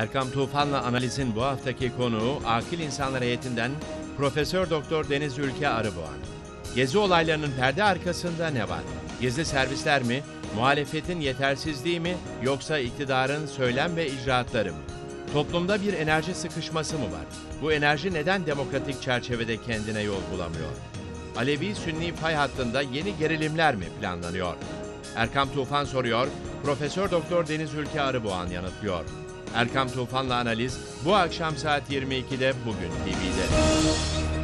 Erkam Tufan'la analizin bu haftaki konuğu Akil İnsanlar Heyetinden Profesör Doktor Deniz Ülke Arıboğan. Gezi olaylarının perde arkasında ne var? Gizli servisler mi? Muhalefetin yetersizliği mi? Yoksa iktidarın söylem ve icraatları mı? Toplumda bir enerji sıkışması mı var? Bu enerji neden demokratik çerçevede kendine yol bulamıyor? Alevi-Sünni pay hattında yeni gerilimler mi planlanıyor? Erkam Tufan soruyor, Profesör Doktor Deniz Ülke Arıboğan yanıtlıyor. Erkam Tufan'la analiz bu akşam saat 22'de bugün TV'de.